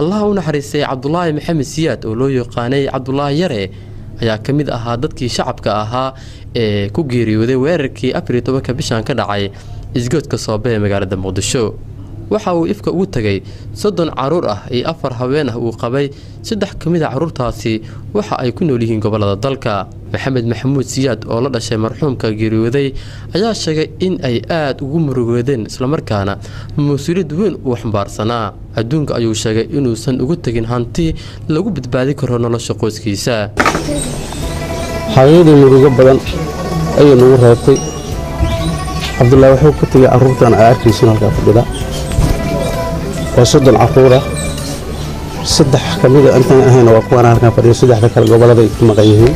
allaha u naxariistay cabdulaahi maxamed siyaad oo loo yaqaanay cabdulaahi yare ayaa ka mid ahaa dadkii shacabka ahaa ee ku geeriyooday weerarkii afar iyo tobanka bishan ka dhacay isgoodka soobe ee magaalada muqdisho. Waxa uu ifka ugu tegay soddon carruur ah iyo afar haween ah uu qabay. Saddex ka mid a carruurtaasi waxa ay ku nool yihiin gobollada dalka maxamed maxamuud siyaad oo la dhashay marxuumka geeriyooday ayaa sheegay in ay aada ugu murugoodeen islamarkaana mas'uuliyad weyn uu xambaarsanaa adduunka ayuu sheegay inuusan ugu tegin hanti lagu badbaadi karo nolosha qoyskiisa. Xaqiiqdii murugo badan ayay nagu reebtay. Cabdullaahi wuxuu ka tegay carruurtan aa arkaysin halkaa fadhida. Oo soddon carruura saddex ka mida intaan ahayna waa kuwaan halkan fadhiya saddexda kale gobolladay ku maqan yihiin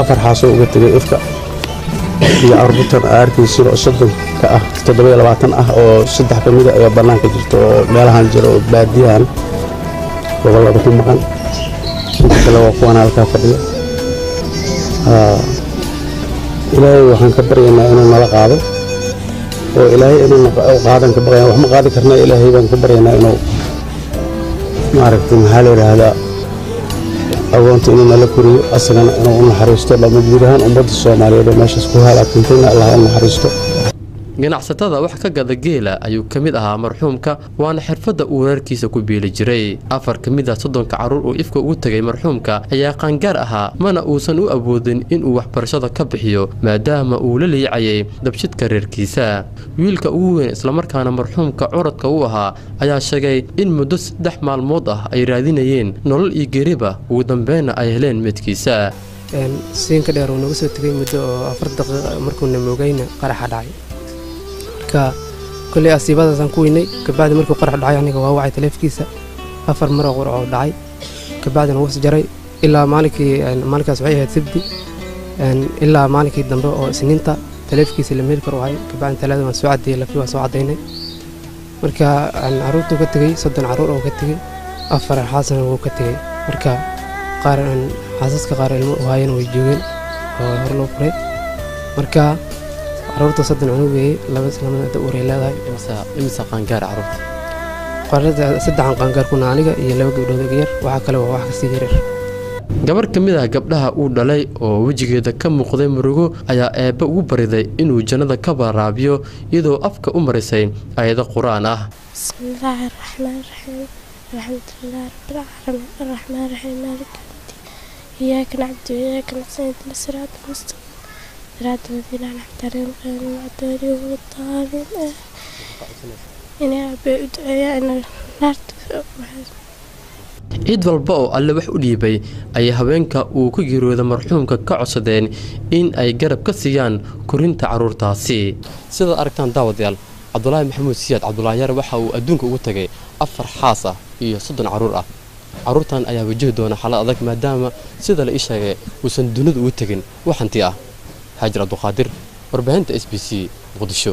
afar xaasoo uga tegay ifka iyo carruurtan aa arkaysin oo soddon ka ah toddoba labaatan ah oo saddex ka mida ayaa bannaanka jirta oo meelahan jira oo baadiyahan gobollada ku maqan. Inta kale waa kuwaan halkaa fadhiya. Ilaahay waxaan ka baryaynaa inuu nala qaado. Oo ilaahay inuu qaadan ka baqayan wax ma qaadi karnaa ilaahay baan ka baryaynaa inuu maaragtay maxaa la yidhaahdaa agoonta inuu nala koriyo asagana inuu u naxariisto lama guud ahaan ummadda soomaaliyeed oo meeshaas ku halaagtantayna allah u naxariisto ganacsatada wax ka gada geela ayuu ka mid ahaa marxuumka waana xirfadda uu reerkiisa ku biili jiray. Afar ka mid a soddonka carruur uu ifka ugu tegay marxuumka ayaa qaangaar ahaa mana uusan u awoodin inuu waxbarashada ka bixiyo maadaama uu la liicayay dabshidka reerkiisa. Wiilka ugu weyn islamarkaana marxuumka curadka u ahaa ayaa sheegay in muddo saddex maalmood ah ay raadinayeen nolol iyo geeriba. Ugu dambeynna ay heleen meydkiisa siinka dheer uu naga soo tegay muddo oo afar daqiiqa markuuna moogayna qaraxa dhacay marka kolley asiibadaasaan ku weynay kabacdi markuu qarax dhacay aniga waa wacay taleefkiisa. Afar maroo qurcoo dhacay. Kabacdina was jaray ilaa maalinkii maalinkaas waxay ahayd sabdi ilaa maalinkii dambe oo isniinta taleefkiisa la meel kar u hay kabacdi talaada waan soo cadeeyey lafi waan soo cadaynay marka carruurtuu ka tegey soddon carruur oo ka tegey afar xaasana wuu ka tegey marka qaar xaasaska qaar ilmo u haayana way joogeen oo hor loo furay. Marka carruurta soddon cunug weeye laba islamada da uray leedahay? Imisa qaangaar carruurta? Qaarada saddexan qaangaar kuna aniga iyo laba gabdhood iga yar waxaa kale waa wax ka sii yaryar gabarh ka mid ah gabdhaha uu dhalay oo wejigeeda ka muuqday murugo ayaa eebbe ugu bariday inuu jannada ka baraabiyo iyadoo afka u marisay ayado qur'aan ah. Bismillaahi araxmaan raxiim alxamdulilaahi rabbilcaalamiin arraxmaan raxiim maalika iyaaka iyaaka ihdina siraata almustaqiim صراط الذين أنعمت عليهم غير المغضوب عليهم ولا الضالين إني أبي أدعي أن نارت cid walba oo alle wax u dhiibay ayay haweenka uu ku geeriyooda marxuumka ka codsadeen in ay garab ka siiyaan korinta carruurtaasi sidaad aragtaan daawadayaal cabdulaahi maxamuud siyaad cabdulaahi yar waxa uu adduunka ugu tegay afar xaas ah iyo soddon carruur ah carruurtan ayaa wajahi doona xaalad adag maadaama sida la ii sheegay uusan dunida ugu tegin wax hanti ah xaajir cabduqaadir warbaahinta s b c muqdisho